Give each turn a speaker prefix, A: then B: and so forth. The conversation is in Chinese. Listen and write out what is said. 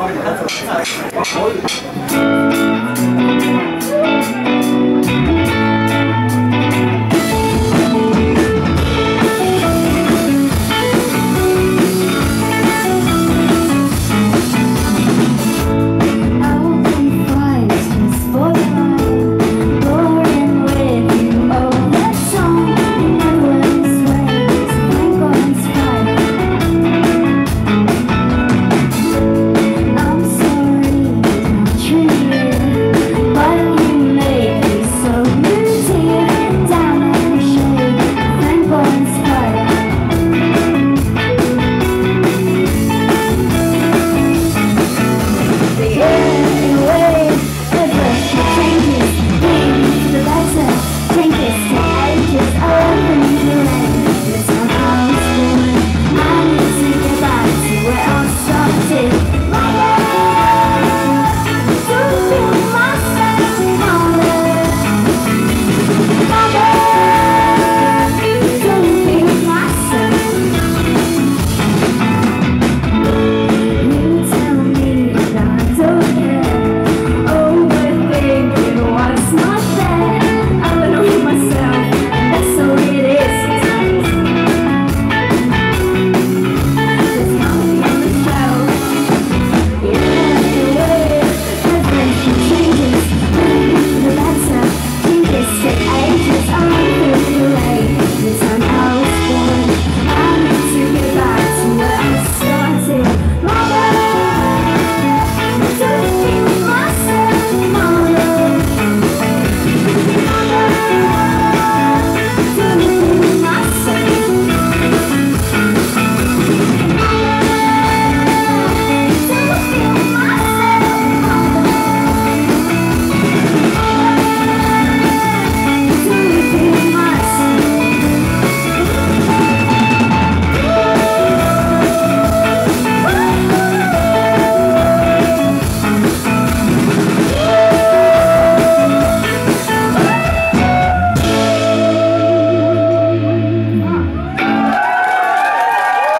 A: Open